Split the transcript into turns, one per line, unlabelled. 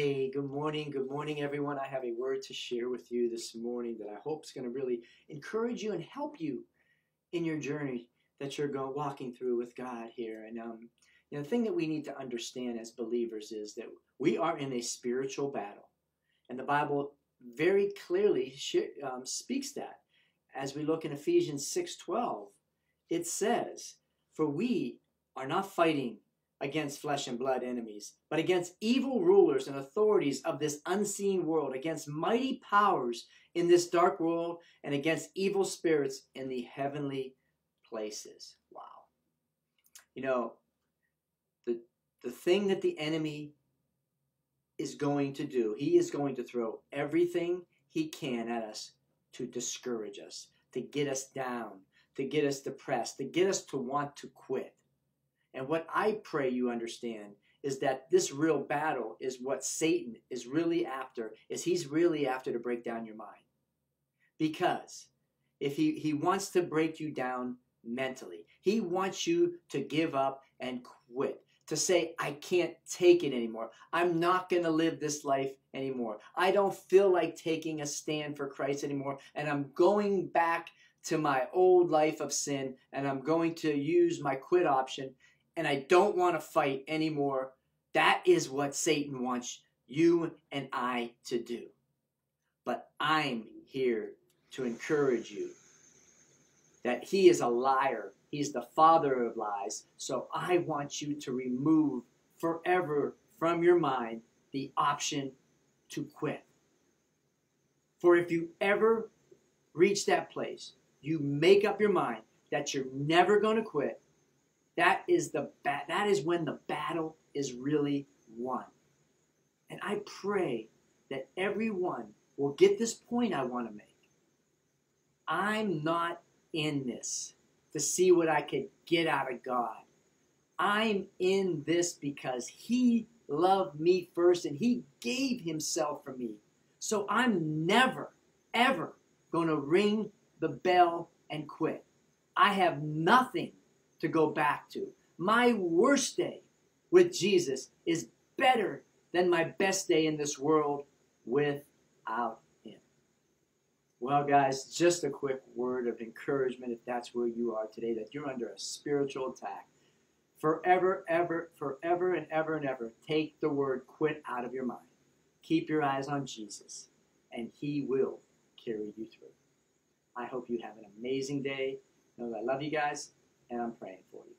Hey, good morning. Good morning, everyone. I have a word to share with you this morning that I hope is going to really encourage you and help you in your journey that you're going walking through with God here. And um, you know, the thing that we need to understand as believers is that we are in a spiritual battle, and the Bible very clearly um, speaks that. As we look in Ephesians six twelve, it says, "For we are not fighting against flesh and blood enemies, but against evil rulers and authorities of this unseen world, against mighty powers in this dark world, and against evil spirits in the heavenly places. Wow. You know, the, the thing that the enemy is going to do, he is going to throw everything he can at us to discourage us, to get us down, to get us depressed, to get us to want to quit. And what I pray you understand is that this real battle is what Satan is really after, is he's really after to break down your mind. Because if he, he wants to break you down mentally, he wants you to give up and quit to say, I can't take it anymore. I'm not going to live this life anymore. I don't feel like taking a stand for Christ anymore. And I'm going back to my old life of sin and I'm going to use my quit option and I don't want to fight anymore. That is what Satan wants you and I to do. But I'm here to encourage you that he is a liar. He's the father of lies. So I want you to remove forever from your mind the option to quit. For if you ever reach that place, you make up your mind that you're never going to quit that is the ba- that is when the battle is really won. And I pray that everyone will get this point I want to make. I'm not in this to see what I could get out of God. I'm in this because He loved me first and He gave Himself for me. So I'm never, ever going to ring the bell and quit. I have nothing to go back to. My worst day with Jesus is better than my best day in this world without Him. Well, guys, just a quick word of encouragement if that's where you are today, that you're under a spiritual attack. Forever, ever, forever, and ever and ever, take the word quit out of your mind. Keep your eyes on Jesus, and He will carry you through. I hope you have an amazing day. Know that I love you guys and I'm praying for you.